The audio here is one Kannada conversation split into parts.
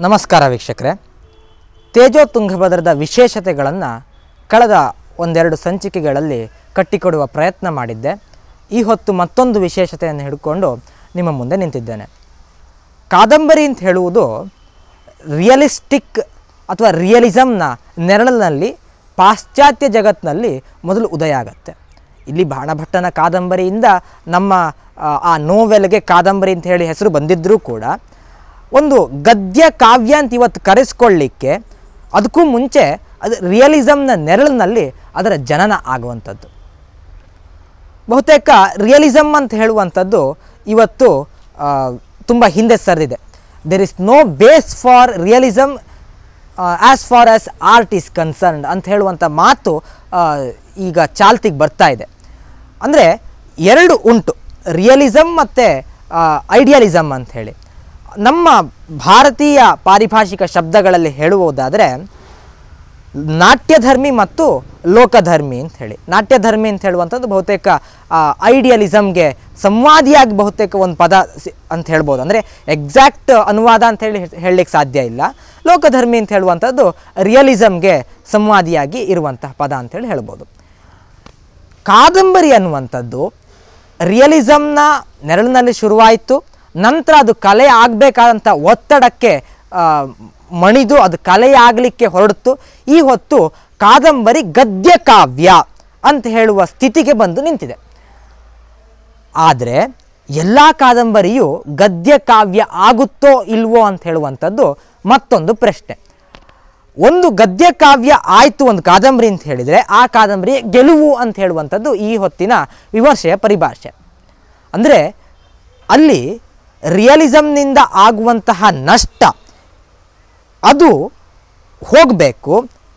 ನಮಸ್ಕಾರ ವೀಕ್ಷಕರೇ. ತೇಜೋ ತುಂಗಭದ್ರದ ವಿಶೇಷತೆಗಳನ್ನು ಕಳೆದ ಒಂದೆರಡು ಸಂಚಿಕೆಗಳಲ್ಲಿ ಕಟ್ಟಿಕೊಡುವ ಪ್ರಯತ್ನ ಮಾಡಿದ್ದೆ. ಈ ಹೊತ್ತು ಮತ್ತೊಂದು ವಿಶೇಷತೆಯನ್ನು ಹಿಡ್ಕೊಂಡು ನಿಮ್ಮ ಮುಂದೆ ನಿಂತಿದ್ದೇನೆ. ಕಾದಂಬರಿ ಅಂತ ಹೇಳುವುದು ರಿಯಲಿಸ್ಟಿಕ್ ಅಥವಾ ರಿಯಲಿಸಮ್ನ ನೆರಳಿನಲ್ಲಿ ಪಾಶ್ಚಾತ್ಯ ಜಗತ್ತಿನಲ್ಲಿ ಮೊದಲು ಉದಯ ಆಗುತ್ತೆ. ಇಲ್ಲಿ ಬಾಣಭಟ್ಟನ ಕಾದಂಬರಿಯಿಂದ ನಮ್ಮ ಆ, ನೋವೆಲ್ಗೆ ಕಾದಂಬರಿ ಅಂತ ಹೇಳಿ ಹೆಸರು ಬಂದಿದ್ದರೂ ಕೂಡ ಒಂದು ಗದ್ಯ ಕಾವ್ಯ ಅಂತ ಇವತ್ತು ಕರೆಸ್ಕೊಳ್ಳಿಕ್ಕೆ ಅದಕ್ಕೂ ಮುಂಚೆ ಅದು ರಿಯಲಿಸಮ್ನ ನೆರಳಿನಲ್ಲಿ ಅದರ ಜನನ ಆಗುವಂಥದ್ದು. ಬಹುತೇಕ ರಿಯಲಿಸಮ್ ಅಂತ ಹೇಳುವಂಥದ್ದು ಇವತ್ತು ತುಂಬ ಹಿಂದೆ ಸರಿದಿದೆ. There is no base for realism as far as art is concerned ಅಂತ ಹೇಳುವಂಥ ಮಾತು ಈಗ ಚಾಲ್ತಿಗೆ ಬರ್ತಾ ಇದೆ. ಅಂದರೆ ಎರಡು ಉಂಟು ರಿಯಲಿಸಮ್ ಮತ್ತು ಐಡಿಯಲಿಸಮ್ ಅಂತ ಹೇಳಿ. ನಮ್ಮ ಭಾರತೀಯ ಪಾರಿಭಾಷಿಕ ಶಬ್ದಗಳಲ್ಲಿ ಹೇಳುವುದಾದರೆ ನಾಟ್ಯಧರ್ಮಿ ಮತ್ತು ಲೋಕಧರ್ಮಿ ಅಂತ ಹೇಳಿ. ನಾಟ್ಯಧರ್ಮಿ ಅಂತ ಹೇಳುವಂಥದ್ದು ಬಹುತೇಕ ಐಡಿಯಲಿಸಮ್ಗೆ ಸಂವಾದಿಯಾಗಿ ಬಹುತೇಕ ಒಂದು ಪದ ಅಂತ ಹೇಳ್ಬೋದು. ಅಂದರೆ ಎಕ್ಸಾಕ್ಟ್ ಅನುವಾದ ಅಂತ ಹೇಳಿ ಹೇಳಲಿಕ್ಕೆ ಸಾಧ್ಯ ಇಲ್ಲ. ಲೋಕಧರ್ಮಿ ಅಂತ ಹೇಳುವಂಥದ್ದು ರಿಯಲಿಸಮ್ಗೆ ಸಂವಾದಿಯಾಗಿ ಇರುವಂತಹ ಪದ ಅಂತೇಳಿ ಹೇಳ್ಬೋದು. ಕಾದಂಬರಿ ಅನ್ನುವಂಥದ್ದು ರಿಯಲಿಸಮ್ನ ನೆರಳಿನಲ್ಲಿ ಶುರುವಾಯಿತು. ನಂತರ ಅದು ಕಲೆ ಆಗಬೇಕಾದಂಥ ಒತ್ತಡಕ್ಕೆ ಮಣಿದು ಅದು ಕಲೆ ಆಗಲಿಕ್ಕೆ ಹೊರಡ್ತು. ಈ ಹೊತ್ತು ಕಾದಂಬರಿ ಗದ್ಯ ಕಾವ್ಯ ಅಂತ ಹೇಳುವ ಸ್ಥಿತಿಗೆ ಬಂದು ನಿಂತಿದೆ. ಆದರೆ ಎಲ್ಲ ಕಾದಂಬರಿಯು ಗದ್ಯ ಕಾವ್ಯ ಆಗುತ್ತೋ ಇಲ್ವೋ ಅಂತ ಹೇಳುವಂಥದ್ದು ಮತ್ತೊಂದು ಪ್ರಶ್ನೆ. ಒಂದು ಗದ್ಯ ಕಾವ್ಯ ಆಯಿತು ಒಂದು ಕಾದಂಬರಿ ಅಂತ ಹೇಳಿದರೆ ಆ ಕಾದಂಬರಿ ಗೆಲುವು ಅಂತ ಹೇಳುವಂಥದ್ದು ಈ ಹೊತ್ತಿನ ವಿಮರ್ಶೆಯ ಪರಿಭಾಷೆ. ಅಂದರೆ ಅಲ್ಲಿ ರಿಯಲಿಸಮ್ನಿಂದ ಆಗುವಂತಹ ನಷ್ಟ. ಅದು ಹೋಗಬೇಕು,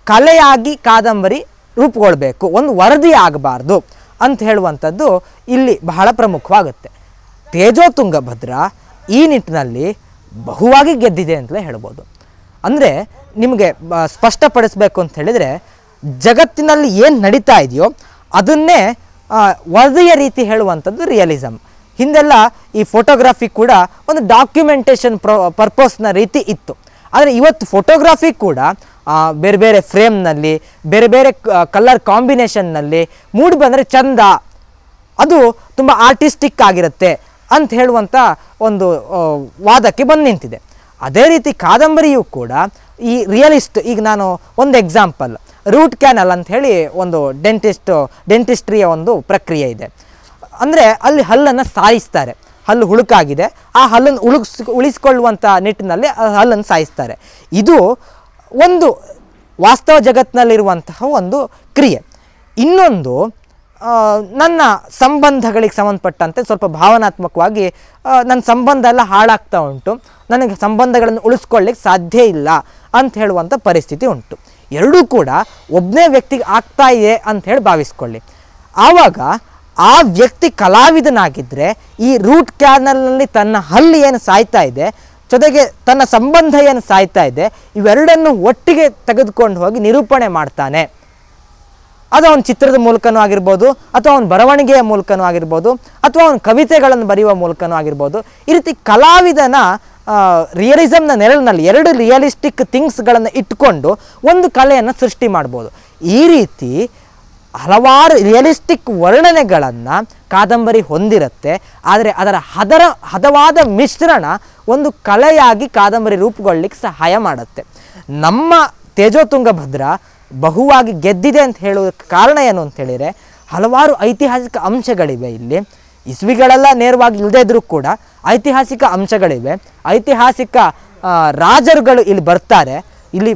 ಕಲೆಯಾಗಿ ಕಾದಂಬರಿ ರೂಪುಗೊಳ್ಬೇಕು, ಒಂದು ವರದಿ ಆಗಬಾರ್ದು ಅಂತ ಹೇಳುವಂಥದ್ದು ಇಲ್ಲಿ ಬಹಳ ಪ್ರಮುಖವಾಗುತ್ತೆ. ತೇಜೋ ತುಂಗಭದ್ರ ಈ ನಿಟ್ಟಿನಲ್ಲಿ ಬಹುವಾಗಿ ಗೆದ್ದಿದೆ ಅಂತಲೇ ಹೇಳ್ಬೋದು. ಅಂದರೆ ನಿಮಗೆ ಸ್ಪಷ್ಟಪಡಿಸಬೇಕು ಅಂತ ಹೇಳಿದರೆ ಜಗತ್ತಿನಲ್ಲಿ ಏನು ನಡೀತಾ ಇದೆಯೋ ಅದನ್ನೇ ವರದಿಯ ರೀತಿ ಹೇಳುವಂಥದ್ದು ರಿಯಲಿಸಮ್ ಹಿಂದೆಲ್ಲ ಈ ಫೋಟೋಗ್ರಫಿ ಕೂಡ ಒಂದು ಡಾಕ್ಯುಮೆಂಟೇಷನ್ ಪ್ರೊ ಪರ್ಪಸ್ನ ರೀತಿ ಇತ್ತು. ಆದರೆ ಇವತ್ತು ಫೋಟೋಗ್ರಾಫಿ ಕೂಡ ಬೇರೆ ಬೇರೆ ಫ್ರೇಮ್ನಲ್ಲಿ ಬೇರೆ ಬೇರೆ ಕಲರ್ ಕಾಂಬಿನೇಷನ್ನಲ್ಲಿ ಮೂಡಿ ಬಂದರೆ ಚಂದ. ಅದು ತುಂಬ ಆರ್ಟಿಸ್ಟಿಕ್ ಆಗಿರುತ್ತೆ ಅಂತ ಹೇಳುವಂಥ ಒಂದು ವಾದಕ್ಕೆ ಬಂದು ನಿಂತಿದೆ. ಅದೇ ರೀತಿ ಕಾದಂಬರಿಯೂ ಕೂಡ ಈ ರಿಯಲಿಸ್ಟ್ ಈಗ ನಾನು ಒಂದು ಎಕ್ಸಾಂಪಲ್ ರೂಟ್ ಕ್ಯಾನಲ್ ಅಂತ ಹೇಳಿ ಒಂದು ಡೆಂಟಿಸ್ಟು ಡೆಂಟಿಸ್ಟ್ರಿಯ ಒಂದು ಪ್ರಕ್ರಿಯೆ ಇದೆ. ಅಂದರೆ ಅಲ್ಲಿ ಹಲ್ಲನ್ನು ಸಾಯಿಸ್ತಾರೆ. ಹಲ್ಲು ಹುಳುಕಾಗಿದೆ. ಆ ಹಲ್ಲನ್ನು ಉಳುಕ್ಸ್ ಉಳಿಸಿಕೊಳ್ಳುವಂಥ ನಿಟ್ಟಿನಲ್ಲಿ ಹಲ್ಲನ್ನು ಸಾಯಿಸ್ತಾರೆ. ಇದು ಒಂದು ವಾಸ್ತವ ಜಗತ್ತಿನಲ್ಲಿರುವಂತಹ ಒಂದು ಕ್ರಿಯೆ. ಇನ್ನೊಂದು ನನ್ನ ಸಂಬಂಧಗಳಿಗೆ ಸಂಬಂಧಪಟ್ಟಂತೆ ಸ್ವಲ್ಪ ಭಾವನಾತ್ಮಕವಾಗಿ ನನ್ನ ಸಂಬಂಧ ಎಲ್ಲ ಹಾಳಾಗ್ತಾ ಉಂಟು. ನನಗೆ ಸಂಬಂಧಗಳನ್ನು ಉಳಿಸ್ಕೊಳ್ಳಿಕ್ಕೆ ಸಾಧ್ಯ ಇಲ್ಲ ಅಂತ ಹೇಳುವಂಥ ಪರಿಸ್ಥಿತಿ ಉಂಟು. ಎರಡೂ ಕೂಡ ಒಬ್ಬನೇ ವ್ಯಕ್ತಿಗೆ ಆಗ್ತಾ ಇದೆ ಅಂತ ಹೇಳಿ ಭಾವಿಸ್ಕೊಳ್ಳಿ. ಆವಾಗ ಆ ವ್ಯಕ್ತಿ ಕಲಾವಿದನಾಗಿದ್ದರೆ ಈ ರೂಟ್ ಕ್ಯಾನಲ್ನಲ್ಲಿ ತನ್ನ ಹಲ್ಲು ಏನು ಸಾಯ್ತಾ ಇದೆ, ಜೊತೆಗೆ ತನ್ನ ಸಂಬಂಧ ಏನು ಸಾಯ್ತಾ ಇದೆ, ಇವೆರಡನ್ನು ಒಟ್ಟಿಗೆ ತೆಗೆದುಕೊಂಡು ಹೋಗಿ ನಿರೂಪಣೆ ಮಾಡ್ತಾನೆ. ಅದು ಅವನ ಚಿತ್ರದ ಮೂಲಕನೂ ಆಗಿರ್ಬೋದು, ಅಥವಾ ಅವನ ಬರವಣಿಗೆಯ ಮೂಲಕನೂ ಆಗಿರ್ಬೋದು, ಅಥವಾ ಅವನ ಕವಿತೆಗಳನ್ನು ಬರೆಯುವ ಮೂಲಕನೂ ಆಗಿರ್ಬೋದು. ಈ ರೀತಿ ಕಲಾವಿದನ ರಿಯಲಿಸಮ್ನ ನೆರಳಿನಲ್ಲಿ ಎರಡು ರಿಯಲಿಸ್ಟಿಕ್ ಥಿಂಗ್ಸ್ಗಳನ್ನು ಇಟ್ಕೊಂಡು ಒಂದು ಕಲೆಯನ್ನು ಸೃಷ್ಟಿ ಮಾಡ್ಬೋದು. ಈ ರೀತಿ ಹಲವಾರು ರಿಯಲಿಸ್ಟಿಕ್ ವರ್ಣನೆಗಳನ್ನು ಕಾದಂಬರಿ ಹೊಂದಿರುತ್ತೆ. ಆದರೆ ಅದರ ಹದರ, ಹದವಾದ ಮಿಶ್ರಣ ಒಂದು ಕಲೆಯಾಗಿ ಕಾದಂಬರಿ ರೂಪುಗೊಳ್ಳಿಕ್ಕೆ ಸಹಾಯ ಮಾಡುತ್ತೆ. ನಮ್ಮ ತೇಜೋತುಂಗಭದ್ರ ಬಹುವಾಗಿ ಗೆದ್ದಿದೆ ಅಂತ ಹೇಳುವ ಕಾರಣ ಏನು ಅಂತ ಹೇಳಿದರೆ, ಹಲವಾರು ಐತಿಹಾಸಿಕ ಅಂಶಗಳಿವೆ ಇಲ್ಲಿ. ಇಸ್ವಿಗಳೆಲ್ಲ ನೇರವಾಗಿ ಇಲ್ಲದೇ ಇದ್ದರೂ ಕೂಡ ಐತಿಹಾಸಿಕ ಅಂಶಗಳಿವೆ. ಐತಿಹಾಸಿಕ ರಾಜರುಗಳು ಇಲ್ಲಿ ಬರ್ತಾರೆ. ಇಲ್ಲಿ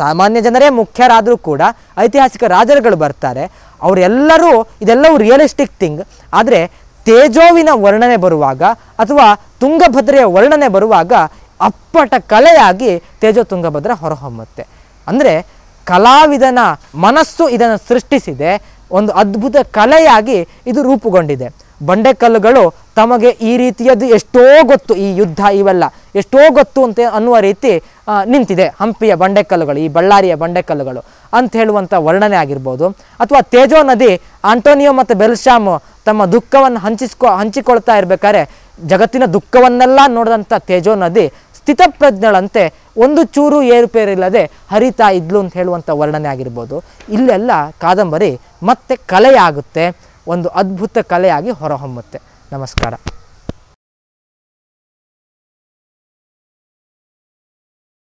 ಸಾಮಾನ್ಯ ಜನರೇ ಮುಖ್ಯರಾದರೂ ಕೂಡ ಐತಿಹಾಸಿಕ ರಾಜರುಗಳು ಬರ್ತಾರೆ. ಅವರೆಲ್ಲರೂ ಇದೆಲ್ಲವೂ ರಿಯಲಿಸ್ಟಿಕ್ ಥಿಂಗ್ ಆದರೆ ತೇಜೋವಿನ ವರ್ಣನೆ ಬರುವಾಗ ಅಥವಾ ತುಂಗಭದ್ರೆಯ ವರ್ಣನೆ ಬರುವಾಗ ಅಪ್ಪಟ ಕಲೆಯಾಗಿ ತೇಜೋ ತುಂಗಭದ್ರ ಹೊರಹೊಮ್ಮುತ್ತೆ. ಅಂದರೆ ಕಲಾವಿದನ ಮನಸ್ಸು ಇದನ್ನು ಸೃಷ್ಟಿಸಿದೆ. ಒಂದು ಅದ್ಭುತ ಕಲೆಯಾಗಿ ಇದು ರೂಪುಗೊಂಡಿದೆ. ಬಂಡೆಕಲ್ಲುಗಳು ತಮಗೆ ಈ ರೀತಿಯದ್ದು ಎಷ್ಟೋ ಗೊತ್ತು ಈ ಯುದ್ಧ ಇವೆಲ್ಲ. ಎಷ್ಟೋ ಗೊತ್ತು ಅಂತ ಅನ್ನುವ ರೀತಿ ನಿಂತಿದೆ ಹಂಪಿಯ ಬಂಡೆಕಲ್ಲುಗಳು, ಈ ಬಳ್ಳಾರಿಯ ಬಂಡೆಕಲ್ಲುಗಳು. ಅಂತ ಹೇಳುವಂಥ ವರ್ಣನೆ ಆಗಿರ್ಬೋದು. ಅಥವಾ ತೇಜೋ ನದಿ, ಆಂಟೋನಿಯೋ ಮತ್ತು ಬೆಲ್ಶಾಮ್ ತಮ್ಮ ದುಃಖವನ್ನು ಹಂಚಿಸ್ಕೊ, ಹಂಚಿಕೊಳ್ತಾ ಇರಬೇಕಾದ್ರೆ, ಜಗತ್ತಿನ ದುಃಖವನ್ನೆಲ್ಲ ನೋಡಿದಂಥ ತೇಜೋ ನದಿ ಸ್ಥಿತಪ್ರಜ್ಞಳಂತೆ ಒಂದು ಚೂರು ಏರುಪೇರಿಲ್ಲದೆ ಹರಿತಾ ಇದ್ಲು ಅಂತ ಹೇಳುವಂಥ ವರ್ಣನೆ ಆಗಿರ್ಬೋದು. ಇಲ್ಲೆಲ್ಲ ಕಾದಂಬರಿ ಮತ್ತೆ ಕಲೆಯಾಗುತ್ತೆ. ಒಂದು ಅದ್ಭುತ ಕಲೆಯಾಗಿ ಹೊರಹೊಮ್ಮುತ್ತೆ. ನಮಸ್ಕಾರ.